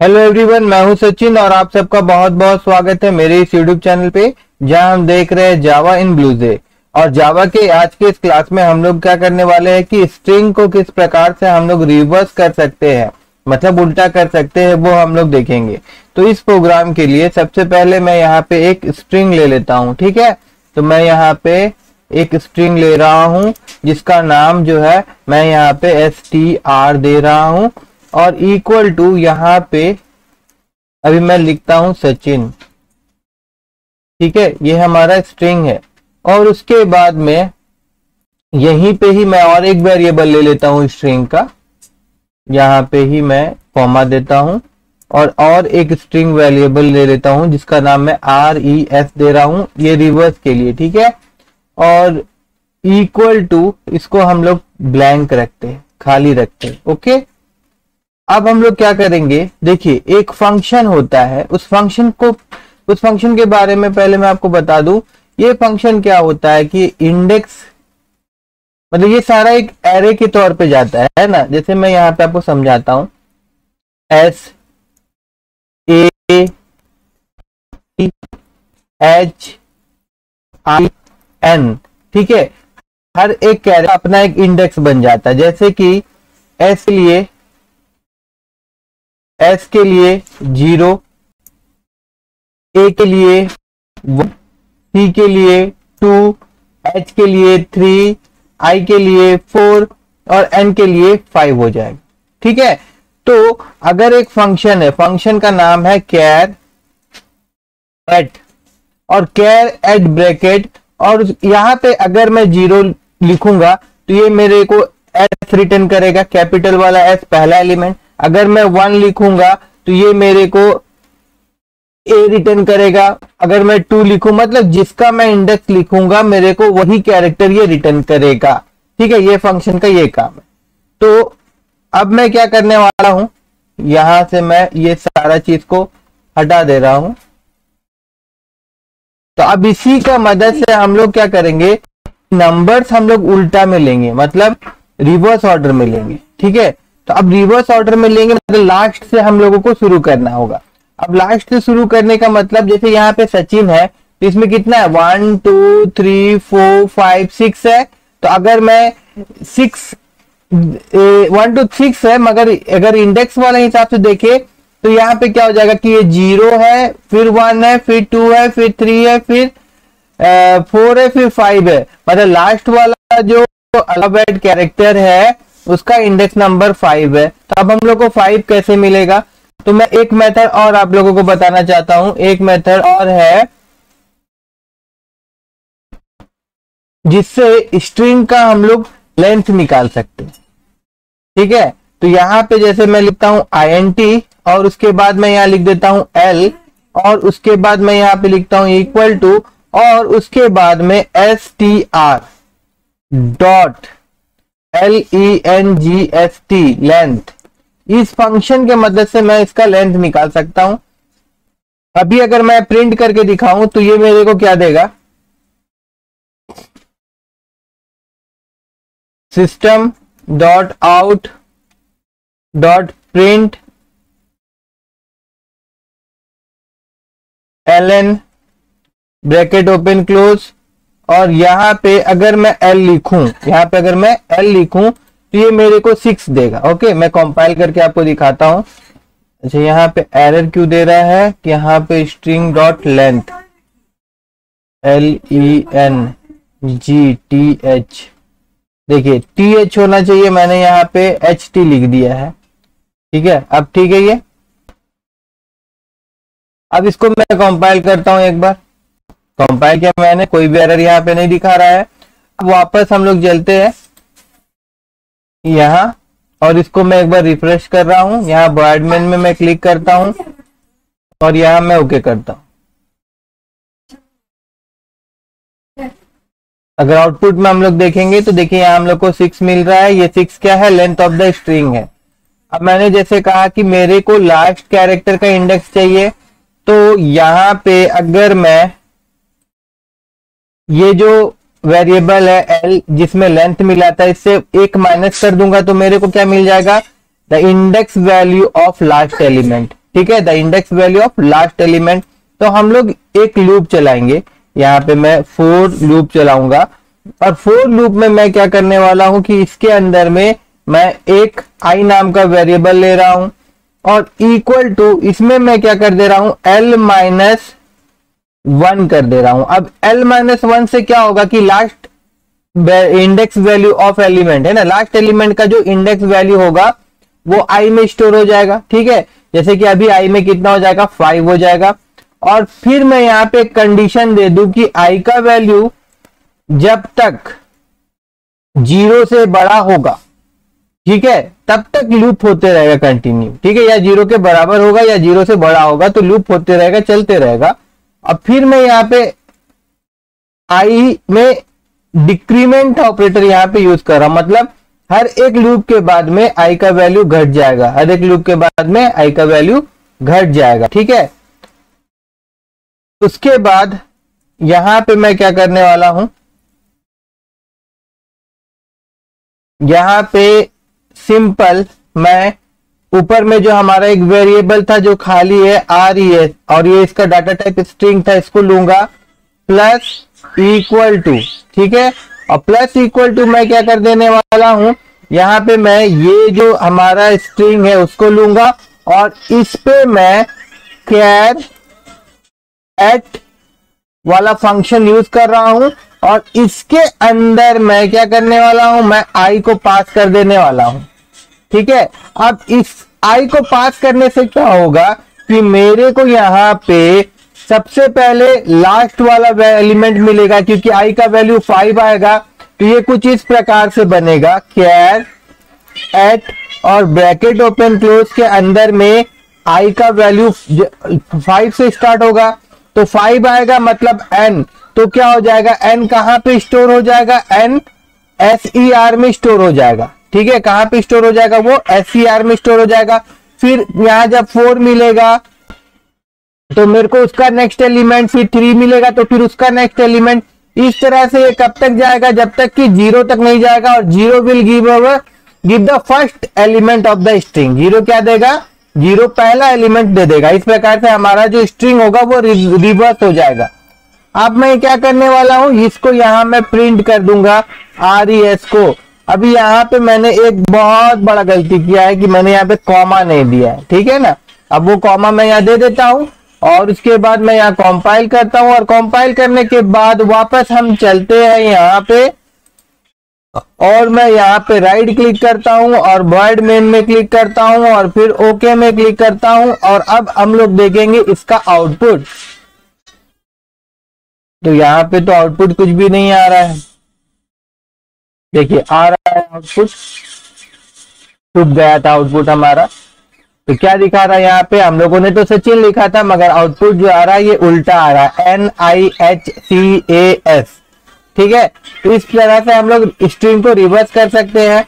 Hello everyone मैं हूँ सचिन और आप सबका बहुत बहुत स्वागत है मेरे इस यूट्यूब चैनल पे, जहाँ हम देख रहे हैं जावा इन ब्लूजे और जावा के आज के इस क्लास में हम लोग क्या करने वाले हैं कि स्ट्रिंग को किस प्रकार से हम लोग रिवर्स कर सकते हैं मतलब उल्टा कर सकते हैं, वो हम लोग देखेंगे। तो इस प्रोग्राम के लिए सबसे पहले मैं यहाँ पे एक स्ट्रिंग ले लेता हूँ, ठीक है? तो मैं यहाँ पे एक स्ट्रिंग ले रहा हूँ, जिसका नाम जो है, मैं यहाँ पे एस टी आर दे रहा हूँ। और इक्वल टू यहाँ पे, अभी मैं लिखता हूँ सचिन। ठीक है, ये हमारा स्ट्रिंग है। और उसके बाद में, यहीं पे ही मैं और एक वेरिएबल ले लेता हूँ स्ट्रिंग का। यहाँ पे ही मैं फॉर्मा देता हूँ। और और एक स्ट्रिंग वेरिएबल ले लेता हूँ, जिसका नाम मैं आर ई एस दे रहा हूँ, ये रिवर्स के लिए, ठीक है? और इक्वल टू इसको हम लोग ब्लैंक रखते हैं, खाली रखते हैं ओके अब हम लोग क्या करेंगे? देखिए, एक फ़ंक्शन होता है। उस फ़ंक्शन को, उस फ़ंक्शन के बारे में पहले मैं आपको बता दूँ। ये फ़ंक्शन क्या होता है कि इंडेक्स मतलब ये सारा एक एरे के तौर पे जाता है ना? जैसे मैं यहाँ पे आपको समझाता हूँ। एस एच आई एन ठीक है? हर एक कैरे अपना एक इंडेक्स बन जाता है। जैसे कि एस के लिए एस के लिए ज़ीरो ए के लिए वन सी के लिए टू एच के लिए थ्री आई के लिए फोर और एन के लिए फाइव हो जाएगा। ठीक है? तो अगर एक फ़ंक्शन है फ़ंक्शन का नाम है कैर एट और कैर एट ब्रैकेट और यहाँ पे अगर मैं ज़ीरो लिखूँगा तो ये मेरे को एस रिटर्न करेगा कैपिटल वाला एस पहला एलिमेंट अगर मैं वन लिखूँगा तो ये मेरे को ए रिटर्न करेगा। अगर मैं टू लिखू मतलब जिसका मैं इंडेक्स लिखूँगा, मेरे को वही कैरेक्टर ये रिटर्न करेगा। ठीक है, ये फ़ंक्शन का ये काम है। तो अब मैं क्या करने वाला हूँ? यहाँ से मैं ये सारा चीज़ को हटा दे रहा हूँ। तो अब इसी का मदद से हम लोग क्या करेंगे? नंबर्स हम लोग उल्टा में लेंगे मतलब रिवर्स ऑर्डर में लेंगे। ठीक है? तो अब रिवर्स ऑर्डर में लेंगे मतलब लास्ट से हम लोगों को शुरू करना होगा। अब लास्ट से शुरू करने का मतलब जैसे यहाँ पे सचिन है तो इसमें कितना है? One two three four five six है। तो अगर मैं सिक्स वन टू सिक्स है, मगर अगर इंडेक्स वाले हिसाब से देखे तो यहाँ पे क्या हो जाएगा कि ये ज़ीरो है, फिर वन है, फिर टू है, फिर थ्री है, फिर फोर है, फिर फाइव है। मतलब लास्ट वाला जो अल्फ़ाबेट कैरेक्टर है उसका इंडेक्स नंबर फाइव है। तो अब हम लोग को फाइव कैसे मिलेगा? तो मैं एक मेथड और आप लोगों को बताना चाहता हूँ। एक मेथड और है जिससे स्ट्रिंग का हम लोग लेंथ निकाल सकते हैं। ठीक है? तो यहाँ पे जैसे मैं लिखता हूँ आई एन टी और उसके बाद मैं यहाँ लिख देता हूँ एल और उसके बाद मैं यहाँ पे लिखता हूँ इक्वल टू और उसके बाद में S T R dot L E N G S T length इस फ़ंक्शन के मदद से मैं इसका लेंथ निकाल सकता हूँ। अभी अगर मैं प्रिंट करके दिखाऊँ तो ये मेरे को क्या देगा? System dot out dot print L N bracket open close और यहाँ पे अगर मैं एल लिखूं, यहाँ पे अगर मैं एल लिखूं तो ये मेरे को सिक्स देगा। ओके मैं कंपाइल करके आपको दिखाता हूँ। अच्छा यहाँ पे एरर क्यों दे रहा है? कि यहाँ पे string dot length L E N G T H देखिए टी एच होना चाहिए, मैंने यहाँ पे एच टी लिख दिया है। ठीक है, अब ठीक है ये? अब इसको मैं कंपाइल करता हूँ एक बार। कंपाइल किया मैंने, कोई भी एरर यहाँ पे नहीं दिखा रहा है। अब वापस हम लोग चलते हैं। यहाँ, और इसको मैं एक बार रिफ्रेश कर रहा हूँ। यहाँ बॉडमैन में मैं क्लिक करता हूँ। और यहाँ मैं ओके करता हूँ। अगर आउटपुट में हम लोग देखेंगे तो देखिए यहाँ हम लोग को सिक्स मिल रहा है। ये सिक्स क्या है? लेंथ ऑफ़ द स्ट्रिंग है। अब मैंने जैसे कहा कि मेरे को लास्ट कैरेक्टर का इंडेक्स चाहिए। तो यहाँ पे अगर मैं ये जो वेरिएबल है एल जिसमें लेंथ मिला था इससे एक माइनस कर दूँगा तो मेरे को क्या मिल जाएगा? The index value of last element ठीक है? The index value of last element तो हम लोग एक लूप चलाएँगे। यहाँ पे मैं फोर लूप चलाऊँगा। और फोर लूप में मैं क्या करने वाला हूँ कि इसके अंदर में मैं एक आई नाम का वेरिएबल ले रहा हूँ। और इक्वल टू इसमें मैं क्या कर दे रहा हूँ? एल माइनस वन कर दे रहा हूँ। अब एल माइनस वन से क्या होगा कि last index value of element है ना? लास्ट एलिमेंट का जो इंडेक्स वैल्यू होगा, वो आई में स्टोर हो जाएगा, ठीक है? जैसे कि अभी आई में कितना हो जाएगा? फाइव हो जाएगा। और फिर मैं यहाँ पे कंडीशन दे दू कि आई का वैल्यू जब तक ज़ीरो से बड़ा होगा, ठीक है? तब तक लूप होते रहेगा कंटिन्यू ठीक है? या ज़ीरो के बराबर होगा या ज़ीरो से बड़ा होगा तो लूप होते रहेगा, चलते रहेगा। अब फिर मैं यहाँ पे आई में डिक्रीमेंट ऑपरेटर यहाँ पे यूज़ कर रहा हूँ। मतलब हर एक लूप के बाद में आई का वैल्यू घट जाएगा। हर एक लूप के बाद में आई का वैल्यू घट जाएगा। ठीक है? उसके बाद यहाँ पे मैं क्या करने वाला हूँ? यहाँ पे सिंपल मैं ऊपर में जो हमारा एक वेरिएबल था जो खाली है आर ई एस और ये इसका डाटा टाइप स्ट्रिंग था, इसको लूँगा प्लस इक्वल टू ठीक है? और प्लस इक्वल टू मैं क्या कर देने वाला हूँ? यहाँ पे मैं ये जो हमारा स्ट्रिंग है, उसको लूँगा, और इस पे मैं कैर एट वाला फ़ंक्शन यूज़ कर रहा हूँ, और इसके अंदर मैं क्या करने वाला हूँ? मैं आई को पास कर देने वाला हूँ। ठीक है? अब इस आई को पास करने से क्या होगा कि मेरे को यहाँ पे सबसे पहले लास्ट वाला एलिमेंट मिलेगा, क्योंकि आई का वैल्यू फाइव आएगा तो ये कुछ इस प्रकार से बनेगा। कैर एट और ब्रैकेट ओपन क्लोज के अंदर में आई का वैल्यू फाइव से स्टार्ट होगा। तो फाइव आएगा मतलब एन तो क्या हो जाएगा? एन कहाँ पे स्टोर हो जाएगा? एन एस ई आर में स्टोर हो जाएगा। ठीक है, कहाँ पे स्टोर हो जाएगा वो? एस में स्टोर हो जाएगा। फिर यहाँ जब फोर मिलेगा तो मेरे को उसका नेक्स्ट एलिमेंट फिर थ्री मिलेगा तो फिर उसका नेक्स्ट एलिमेंट इस तरह से ये कब तक जाएगा? जब तक कि ज़ीरो तक नहीं जाएगा और zero will give our give the first element of the string zero क्या देगा? ज़ीरो पहला एलिमेंट दे देगा। इस प्रकार से हमारा जो स्ट्रिंग होगा, वो रिवर्स हो जाएगा। अब मैं क्या करने वाला हूँ? इसको यहाँ मैं प्रिंट कर दूँगा आर ई एस को। अभी यहाँ पे मैंने एक बहुत बड़ा गलती किया है कि मैंने यहाँ पे कॉमा नहीं दिया है, ठीक है ना? अब वो कॉमा मैं यहाँ दे देता हूँ और उसके बाद मैं यहाँ कॉम्पाइल करता हूँ और कॉम्पाइल करने के बाद वापस हम चलते हैं यहाँ पे। और मैं यहाँ पे राइट क्लिक करता हूँ और वर्ड मेन में क्लिक करता हूँ और फिर ओके में क्लिक करता हूँ और अब हम लोग देखेंगे इसका आउटपुट तो यहाँ पे तो आउटपुट कुछ भी नहीं आ रहा है। देखिए, आ रहा है आउटपुट टूट गया था आउटपुट हमारा। तो क्या दिखा रहा है यहाँ पे? हम लोगों ने तो सचिन लिखा था, मगर आउटपुट जो आ रहा है, ये उल्टा आ रहा है। N I H C A S ठीक है? तो इस तरह से हम लोग स्ट्रीम को रिवर्स कर सकते हैं।